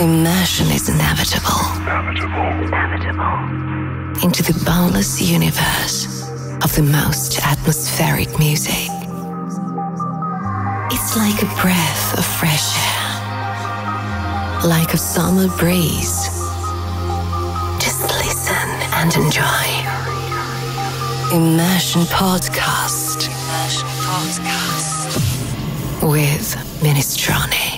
Immersion is inevitable. Inevitable. Inevitable. Into the boundless universe of the most atmospheric music. It's like a breath of fresh air, like a summer breeze. Just listen and enjoy. Immersion Podcast. Immersion Podcast. With Minestrone.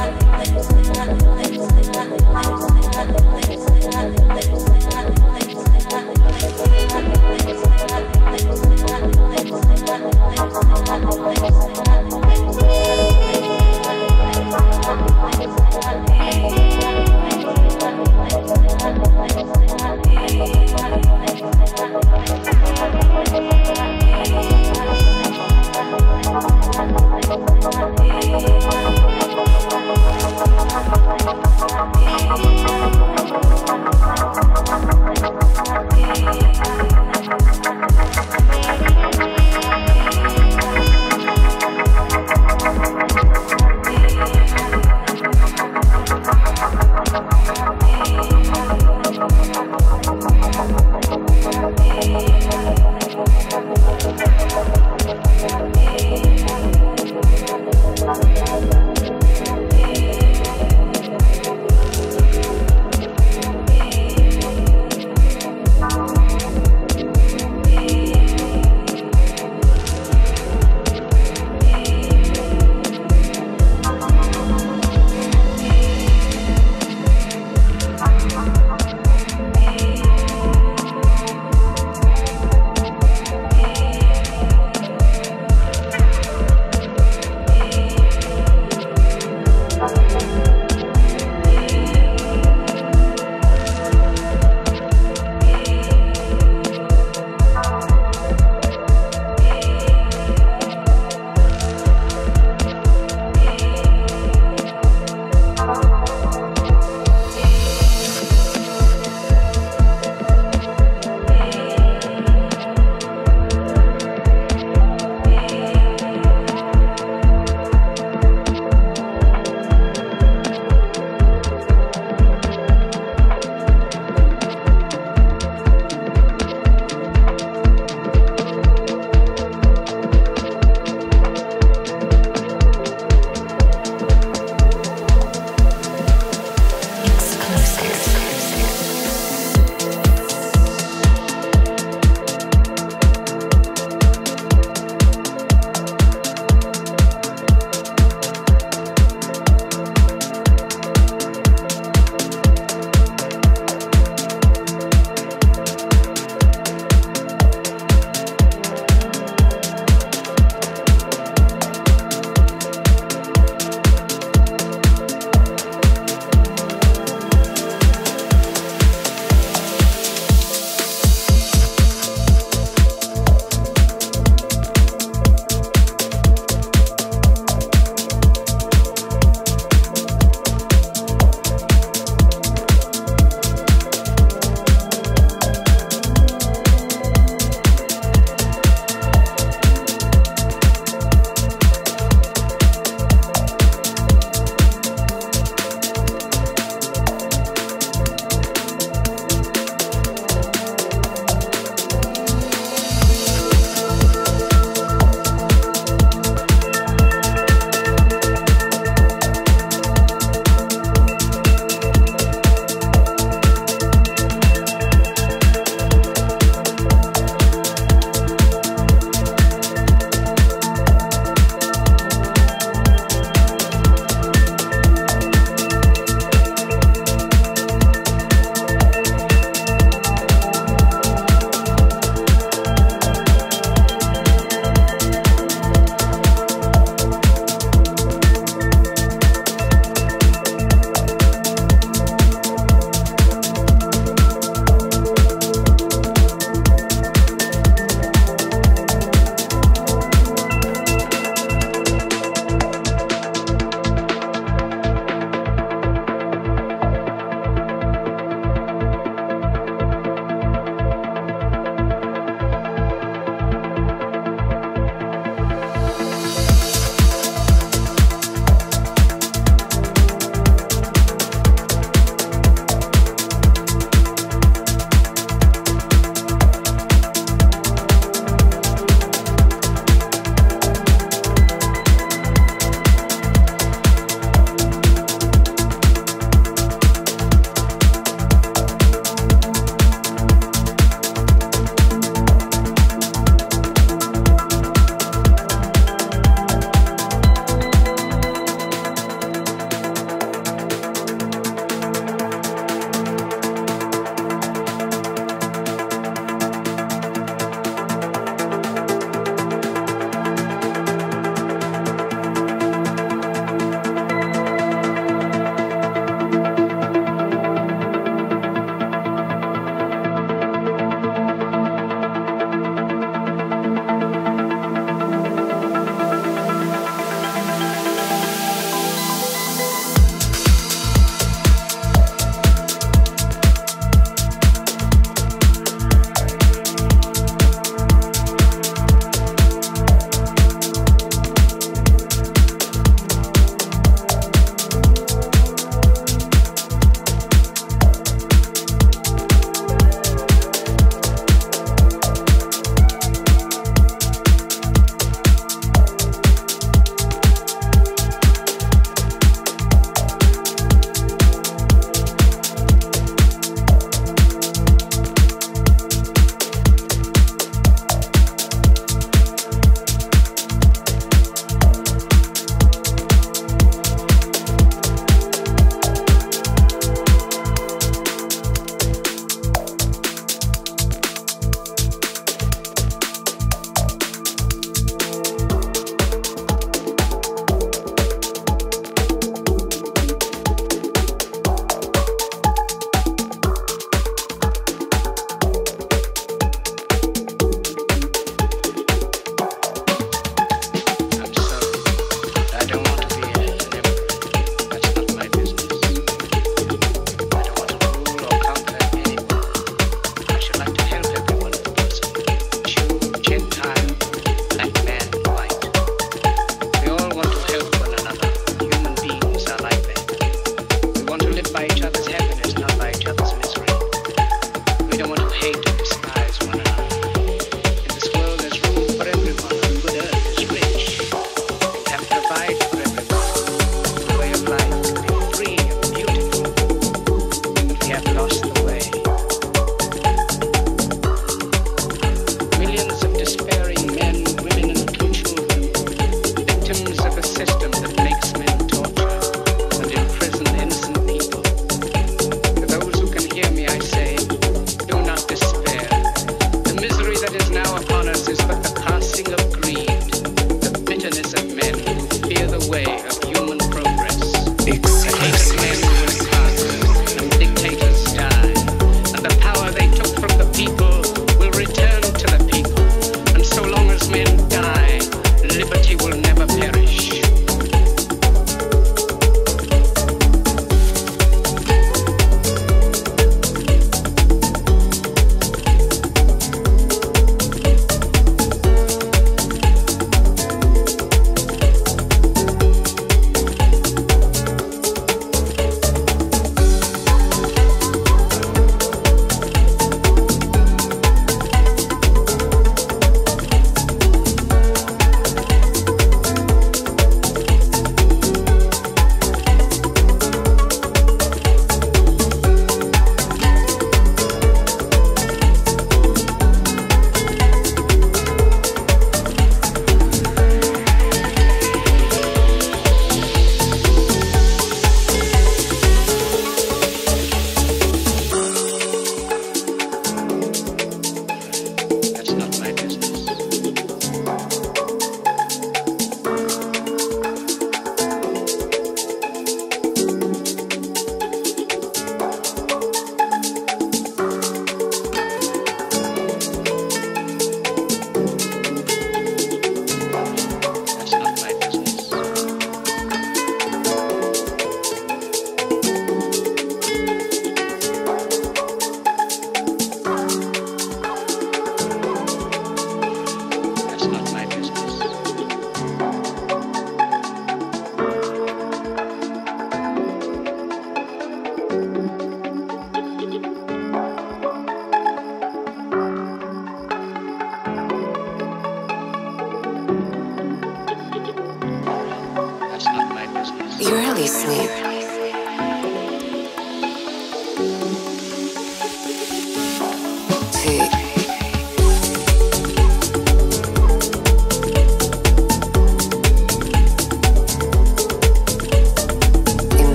I'm not the one who's.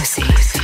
pussy.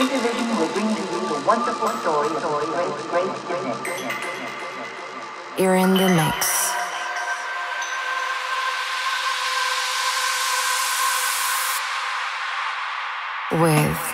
Will bring to you the wonderful story of great, great You're in the mix. With